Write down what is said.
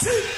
two,